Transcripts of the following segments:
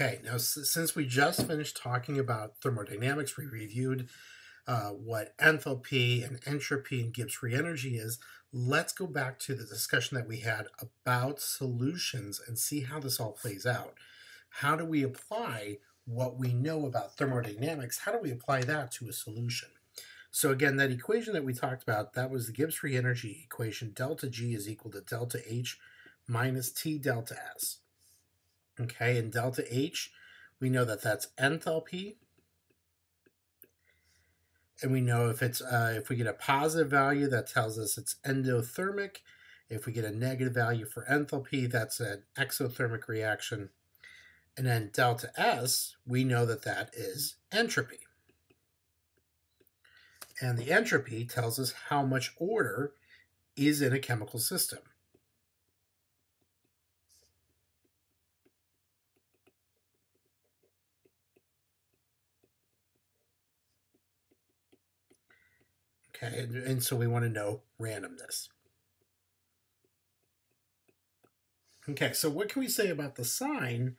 Okay, now since we just finished talking about thermodynamics, we reviewed uh, what enthalpy and entropy and Gibbs free energy is, let's go back to the discussion that we had about solutions and see how this all plays out. How do we apply what we know about thermodynamics? How do we apply that to a solution? So again, that equation that we talked about, that was the Gibbs free energy equation. Delta G is equal to delta H minus T delta S. Okay, and delta H, we know that that's enthalpy. And we know if it's uh, if we get a positive value, that tells us it's endothermic. If we get a negative value for enthalpy, that's an exothermic reaction. And then delta S, we know that that is entropy. And the entropy tells us how much order is in a chemical system. Okay, and, and so we want to know randomness. Okay, so what can we say about the sign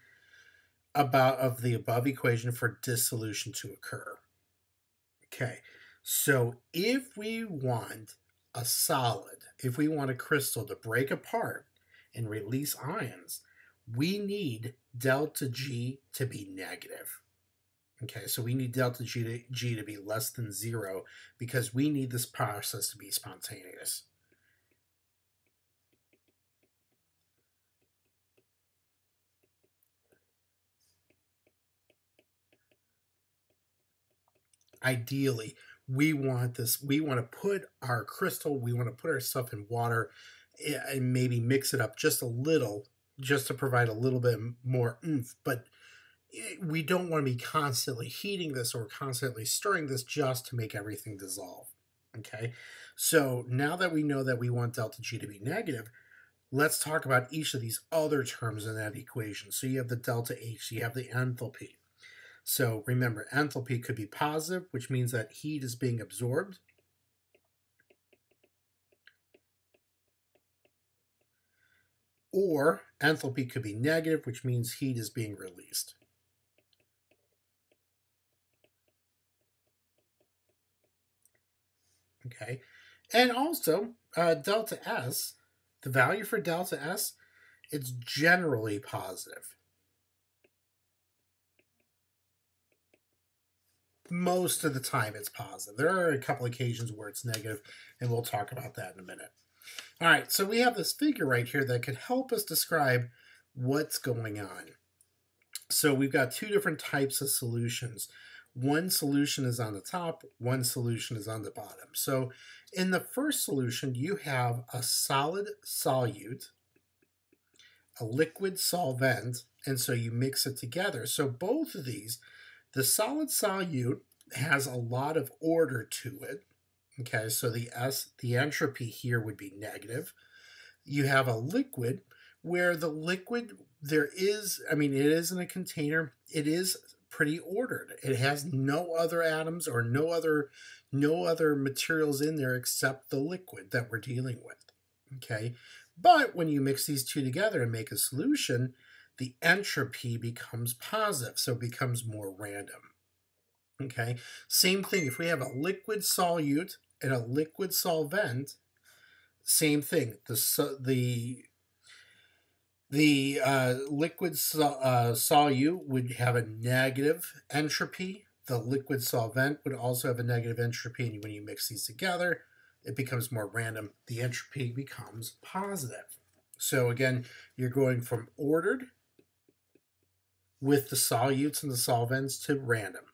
about of the above equation for dissolution to occur? Okay, so if we want a solid, if we want a crystal to break apart and release ions, we need delta G to be negative. Okay, so we need delta G to, G to be less than zero because we need this process to be spontaneous. Ideally, we want this, we want to put our crystal, we want to put our stuff in water eh, and maybe mix it up just a little, just to provide a little bit more oomph. But we don't want to be constantly heating this or constantly stirring this just to make everything dissolve. Okay, so now that we know that we want delta G to be negative, let's talk about each of these other terms in that equation. So you have the delta H, you have the enthalpy. So remember, enthalpy could be positive, which means that heat is being absorbed. Or enthalpy could be negative, which means heat is being released. Okay. And also, uh, delta S, the value for delta S, it's generally positive. Most of the time it's positive. There are a couple occasions where it's negative, and we'll talk about that in a minute. All right, so we have this figure right here that could help us describe what's going on. So we've got two different types of solutions one solution is on the top, one solution is on the bottom. So in the first solution, you have a solid solute, a liquid solvent, and so you mix it together. So both of these, the solid solute has a lot of order to it. Okay, so the S, the entropy here would be negative. You have a liquid where the liquid, there is, I mean, it is in a container, it is pretty ordered. It has no other atoms or no other no other materials in there except the liquid that we're dealing with. Okay? But when you mix these two together and make a solution, the entropy becomes positive, so it becomes more random. Okay? Same thing if we have a liquid solute and a liquid solvent, same thing. The the the uh, liquid uh, solute would have a negative entropy. The liquid solvent would also have a negative entropy. And when you mix these together, it becomes more random. The entropy becomes positive. So again, you're going from ordered with the solutes and the solvents to random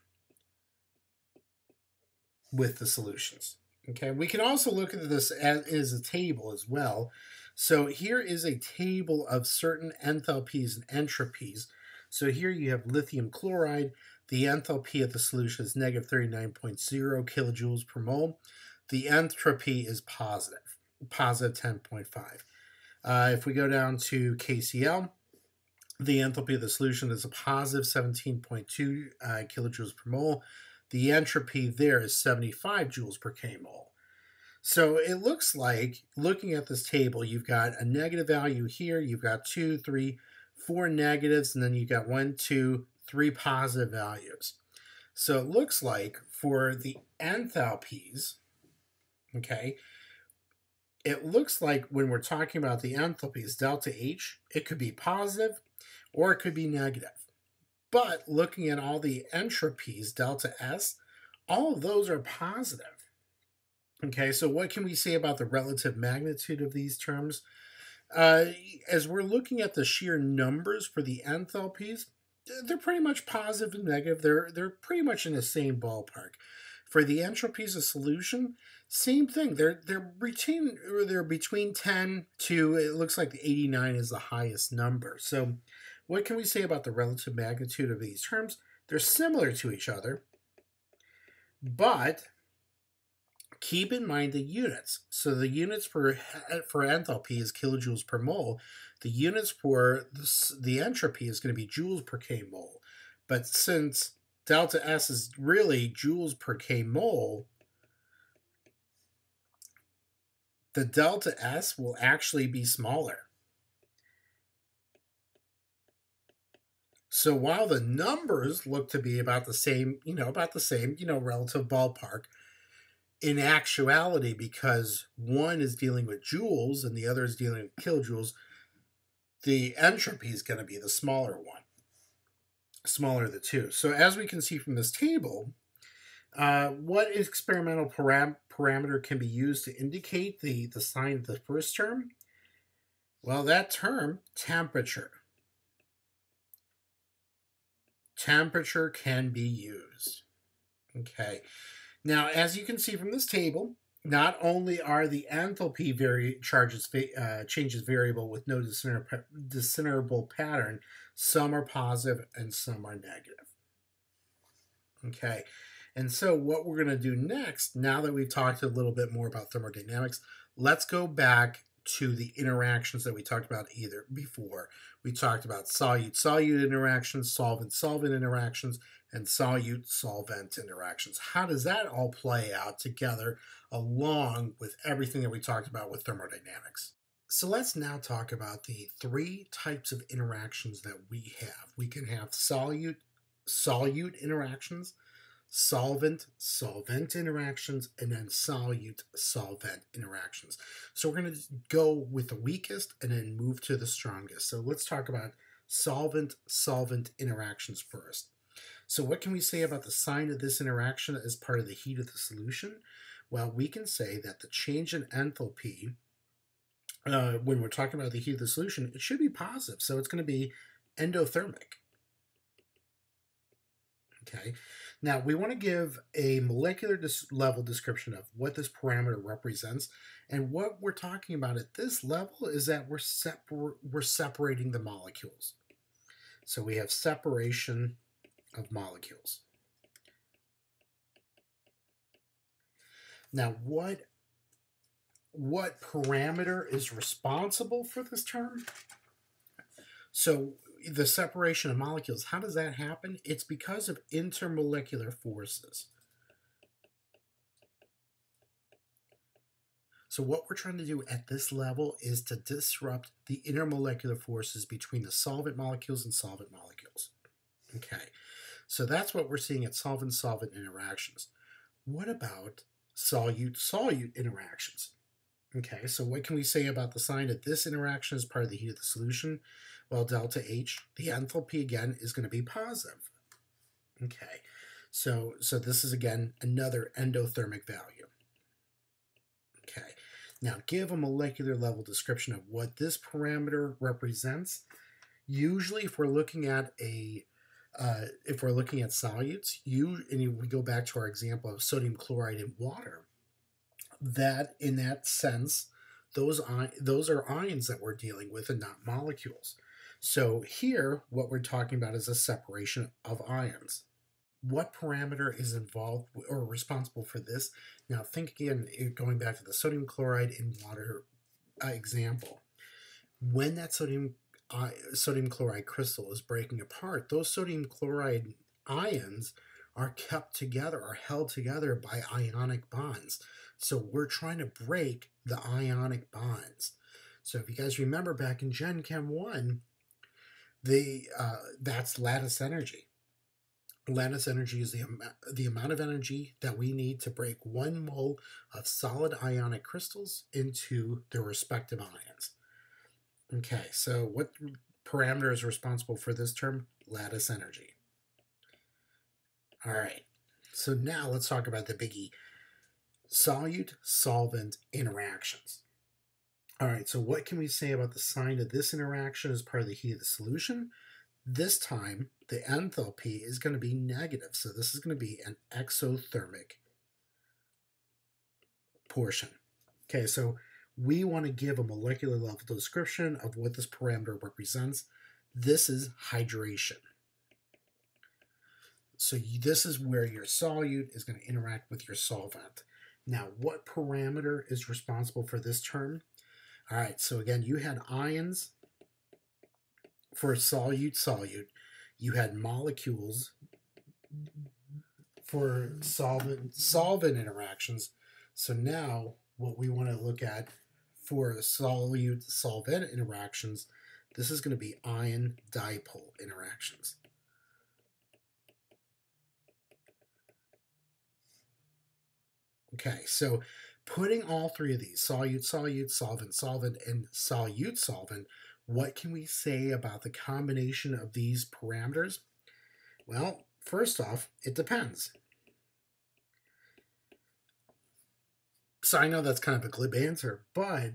with the solutions. Okay, we can also look at this as, as a table as well. So here is a table of certain enthalpies and entropies. So here you have lithium chloride. The enthalpy of the solution is negative 39.0 kilojoules per mole. The entropy is positive, positive 10.5. Uh, if we go down to KCl, the enthalpy of the solution is a positive 17.2 uh, kilojoules per mole. The entropy there is 75 joules per kmol. So it looks like looking at this table, you've got a negative value here, you've got two, three, four negatives, and then you've got one, two, three positive values. So it looks like for the enthalpies, okay, it looks like when we're talking about the enthalpies, delta H, it could be positive or it could be negative. But looking at all the entropies, delta S, all of those are positive. Okay, so what can we say about the relative magnitude of these terms? Uh, as we're looking at the sheer numbers for the enthalpies, they're pretty much positive and negative. They're they're pretty much in the same ballpark. For the entropies of solution, same thing. They're they're between or they're between 10 to it looks like the 89 is the highest number. So what can we say about the relative magnitude of these terms? They're similar to each other, but keep in mind the units. So the units for for enthalpy is kilojoules per mole. The units for this, the entropy is going to be joules per k mole. But since delta S is really joules per k mole, the delta S will actually be smaller. So while the numbers look to be about the same, you know, about the same, you know, relative ballpark, in actuality, because one is dealing with joules and the other is dealing with kilojoules, the entropy is going to be the smaller one, smaller of the two. So as we can see from this table, uh, what experimental param parameter can be used to indicate the, the sign of the first term? Well, that term, temperature. Temperature can be used. Okay. Now, as you can see from this table, not only are the enthalpy vari- charges uh, changes variable with no discernible pattern, some are positive and some are negative. Okay, and so what we're going to do next, now that we've talked a little bit more about thermodynamics, let's go back to the interactions that we talked about either before. We talked about solute-solute interactions, solvent-solvent interactions, and solute-solvent interactions. How does that all play out together along with everything that we talked about with thermodynamics? So let's now talk about the three types of interactions that we have. We can have solute solute interactions, solvent solvent interactions, and then solute solvent interactions. So we're going to go with the weakest and then move to the strongest. So let's talk about solvent solvent interactions first. So what can we say about the sign of this interaction as part of the heat of the solution? Well, we can say that the change in enthalpy, uh, when we're talking about the heat of the solution, it should be positive. So it's going to be endothermic. Okay. Now, we want to give a molecular level description of what this parameter represents. And what we're talking about at this level is that we're, we're separating the molecules. So we have separation of molecules. Now, what what parameter is responsible for this term? So the separation of molecules, how does that happen? It's because of intermolecular forces. So what we're trying to do at this level is to disrupt the intermolecular forces between the solvent molecules and solvent molecules. Okay, so that's what we're seeing at solvent-solvent interactions. What about solute-solute interactions? Okay, so what can we say about the sign that this interaction is part of the heat of the solution? Well, delta H, the enthalpy again is going to be positive. Okay, so, so this is again another endothermic value. Okay, now give a molecular level description of what this parameter represents. Usually if we're looking at a uh, if we're looking at solutes, you and we go back to our example of sodium chloride in water, that in that sense, those those are ions that we're dealing with and not molecules. So here, what we're talking about is a separation of ions. What parameter is involved or responsible for this? Now think again, going back to the sodium chloride in water uh, example. When that sodium uh, sodium chloride crystal is breaking apart, those sodium chloride ions are kept together, are held together by ionic bonds. So we're trying to break the ionic bonds. So if you guys remember back in Gen Chem 1, the uh, that's lattice energy. Lattice energy is the, the amount of energy that we need to break one mole of solid ionic crystals into their respective ions. Okay, so what parameter is responsible for this term? Lattice energy. All right, so now let's talk about the biggie solute solvent interactions. All right, so what can we say about the sign of this interaction as part of the heat of the solution? This time, the enthalpy is going to be negative, so this is going to be an exothermic portion. Okay, so we want to give a molecular level description of what this parameter represents. This is hydration. So this is where your solute is going to interact with your solvent. Now, what parameter is responsible for this term? All right, so again, you had ions for solute solute. You had molecules for solvent solvent interactions. So now what we want to look at for solute solvent interactions, this is going to be ion dipole interactions. Okay, so putting all three of these, solute, solute, solvent, solvent, and solute, solvent, what can we say about the combination of these parameters? Well, first off, it depends. So I know that's kind of a glib answer, but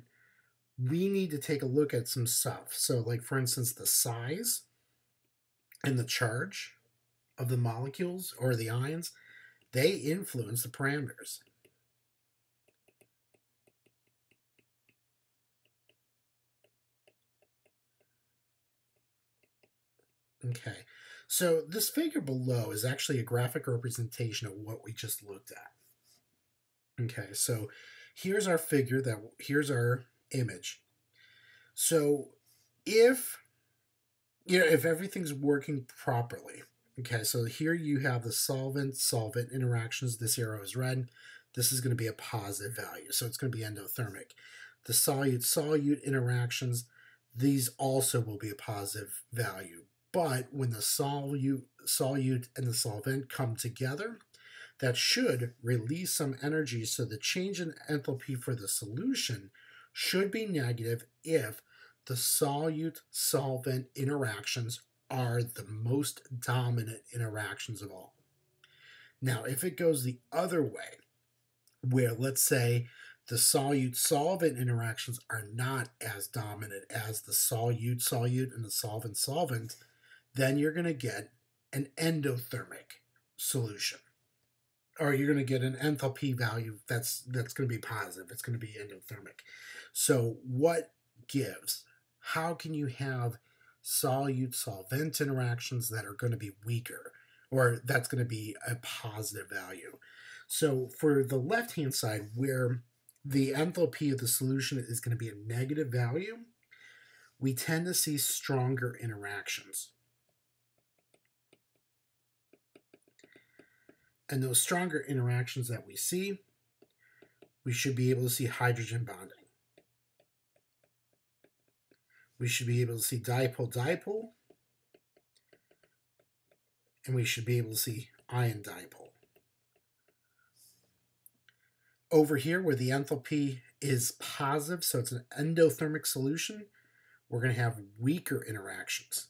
we need to take a look at some stuff. So, like for instance, the size and the charge of the molecules or the ions, they influence the parameters. Okay, so this figure below is actually a graphic representation of what we just looked at. Okay, so here's our figure that here's our image. So if you know if everything's working properly, okay, so here you have the solvent solvent interactions. This arrow is red. This is going to be a positive value, so it's going to be endothermic. The solute solute interactions, these also will be a positive value but when the solute, solute and the solvent come together, that should release some energy. So the change in enthalpy for the solution should be negative if the solute solvent interactions are the most dominant interactions of all. Now, if it goes the other way, where let's say the solute solvent interactions are not as dominant as the solute solute and the solvent solvent, then you're going to get an endothermic solution or you're going to get an enthalpy value that's that's going to be positive it's going to be endothermic. So what gives? How can you have solute solvent interactions that are going to be weaker or that's going to be a positive value? So for the left hand side where the enthalpy of the solution is going to be a negative value we tend to see stronger interactions and those stronger interactions that we see, we should be able to see hydrogen bonding. We should be able to see dipole-dipole, and we should be able to see ion dipole. Over here, where the enthalpy is positive, so it's an endothermic solution, we're going to have weaker interactions.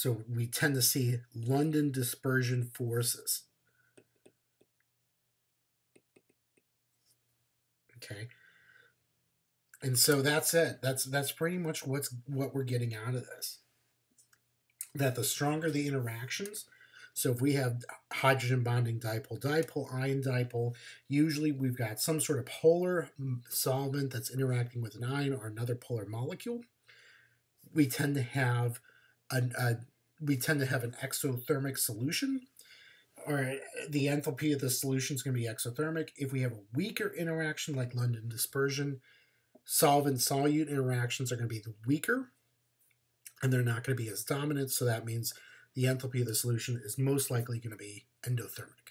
So we tend to see London dispersion forces. Okay. And so that's it. That's that's pretty much what's what we're getting out of this. That the stronger the interactions, so if we have hydrogen bonding dipole, dipole, ion dipole, usually we've got some sort of polar solvent that's interacting with an ion or another polar molecule. We tend to have a, a we tend to have an exothermic solution or the enthalpy of the solution is going to be exothermic. If we have a weaker interaction like London dispersion, solvent solute interactions are going to be the weaker and they're not going to be as dominant. So that means the enthalpy of the solution is most likely going to be endothermic.